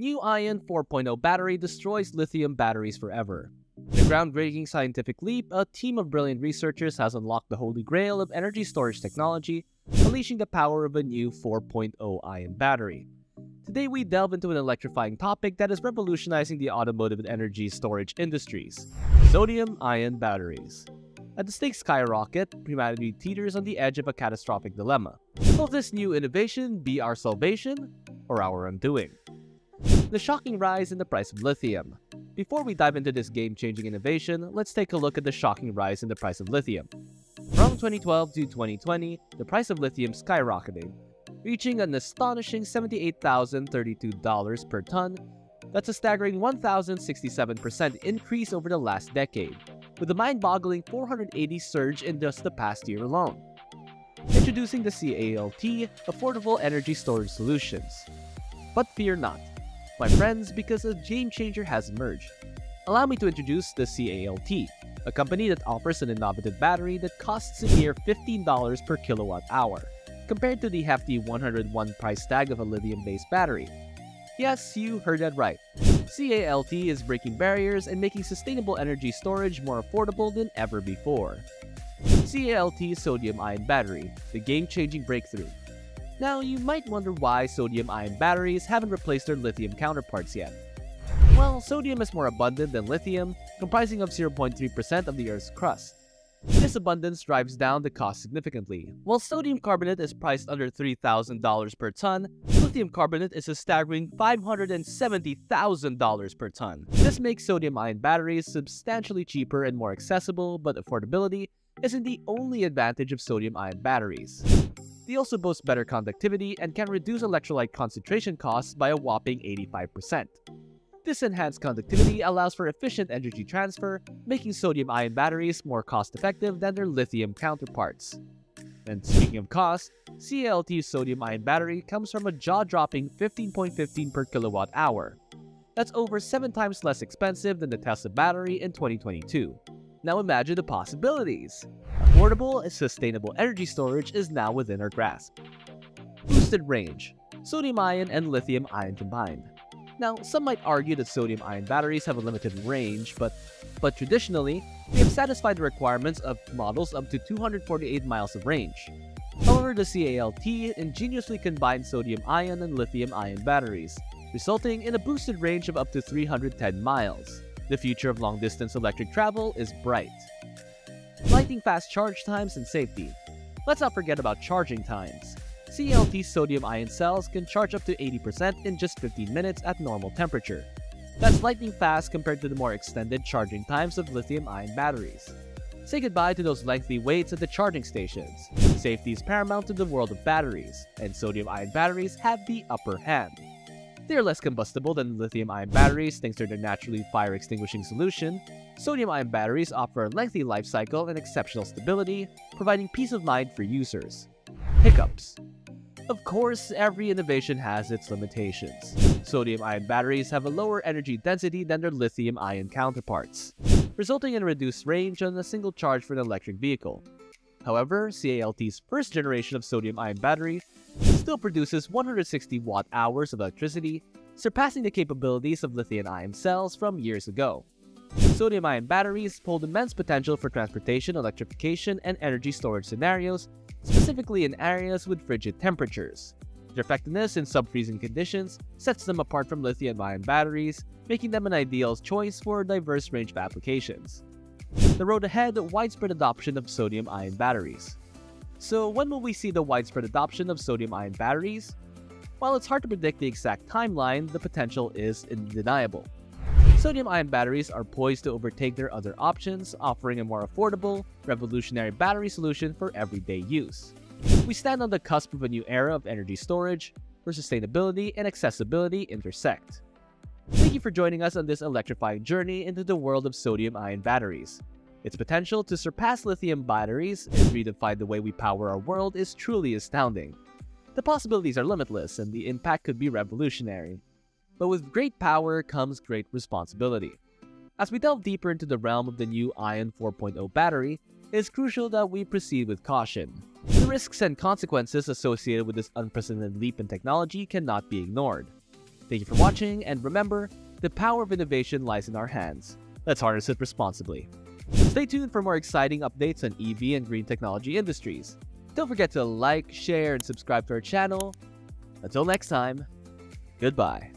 New Ion 4.0 battery destroys lithium batteries forever. The groundbreaking scientific leap, a team of brilliant researchers has unlocked the holy grail of energy storage technology, unleashing the power of a new 4.0 ion battery. Today we delve into an electrifying topic that is revolutionizing the automotive and energy storage industries, sodium-ion batteries. As the stakes skyrocket, humanity teeters on the edge of a catastrophic dilemma. Will this new innovation be our salvation or our undoing? The shocking rise in the price of lithium. Before we dive into this game-changing innovation, let's take a look at the shocking rise in the price of lithium. From 2012 to 2020, the price of lithium skyrocketed, reaching an astonishing $78,032 per ton. That's a staggering 1,067% increase over the last decade, with a mind-boggling 480 surge in just the past year alone. Introducing the CALT Affordable Energy Storage Solutions. But fear not, my friends, because a game changer has emerged. Allow me to introduce the CALT, a company that offers an innovative battery that costs a mere $15 per kilowatt hour, compared to the hefty 101 price tag of a lithium-based battery. Yes, you heard that right. CALT is breaking barriers and making sustainable energy storage more affordable than ever before. CALT Sodium-Ion Battery, the game-changing breakthrough. Now, you might wonder why sodium-ion batteries haven't replaced their lithium counterparts yet. Well, sodium is more abundant than lithium, comprising of 0.3% of the Earth's crust. This abundance drives down the cost significantly. While sodium carbonate is priced under $3,000 per ton, lithium carbonate is a staggering $570,000 per ton. This makes sodium-ion batteries substantially cheaper and more accessible, but affordability isn't the only advantage of sodium-ion batteries. They also boast better conductivity and can reduce electrolyte concentration costs by a whopping 85%. This enhanced conductivity allows for efficient energy transfer, making sodium-ion batteries more cost-effective than their lithium counterparts. And speaking of cost, CALT's sodium-ion battery comes from a jaw-dropping 15.15 per kilowatt hour. That's over 7 times less expensive than the Tesla battery in 2022. Now imagine the possibilities! Affordable and sustainable energy storage is now within our grasp. Boosted range, sodium-ion and lithium-ion combined. Now, some might argue that sodium-ion batteries have a limited range, but, but traditionally, they have satisfied the requirements of models up to 248 miles of range. However, the CALT ingeniously combines sodium-ion and lithium-ion batteries, resulting in a boosted range of up to 310 miles. The future of long-distance electric travel is bright. Lightning fast charge times and safety. Let's not forget about charging times. CALT sodium-ion cells can charge up to 80% in just 15 minutes at normal temperature. That's lightning fast compared to the more extended charging times of lithium-ion batteries. Say goodbye to those lengthy waits at the charging stations. Safety is paramount to the world of batteries, and sodium-ion batteries have the upper hand. They are less combustible than lithium-ion batteries thanks to their naturally fire-extinguishing solution. Sodium-ion batteries offer a lengthy life cycle and exceptional stability, providing peace of mind for users. Hiccups of course, every innovation has its limitations. Sodium-ion batteries have a lower energy density than their lithium-ion counterparts, resulting in a reduced range on a single charge for an electric vehicle. However, CALT's first generation of sodium-ion battery still produces 160 watt-hours of electricity, surpassing the capabilities of lithium-ion cells from years ago. Sodium-ion batteries hold immense potential for transportation, electrification, and energy storage scenarios specifically in areas with frigid temperatures. Their effectiveness in sub-freezing conditions sets them apart from lithium-ion batteries, making them an ideal choice for a diverse range of applications. The road ahead, widespread adoption of sodium-ion batteries. So when will we see the widespread adoption of sodium-ion batteries? While it's hard to predict the exact timeline, the potential is undeniable. Sodium-ion batteries are poised to overtake their other options, offering a more affordable, revolutionary battery solution for everyday use. We stand on the cusp of a new era of energy storage, where sustainability and accessibility intersect. Thank you for joining us on this electrifying journey into the world of sodium-ion batteries. Its potential to surpass lithium batteries and redefine the way we power our world is truly astounding. The possibilities are limitless and the impact could be revolutionary. But with great power comes great responsibility. As we delve deeper into the realm of the new Ion 4.0 battery, it is crucial that we proceed with caution. The risks and consequences associated with this unprecedented leap in technology cannot be ignored. Thank you for watching, and remember, the power of innovation lies in our hands. Let's harness it responsibly. Stay tuned for more exciting updates on EV and green technology industries. Don't forget to like, share, and subscribe to our channel. Until next time, goodbye.